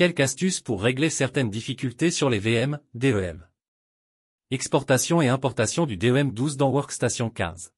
Quelques astuces pour régler certaines difficultés sur les VM, DEM. Exportation et importation du DEM 12 dans Workstation 15.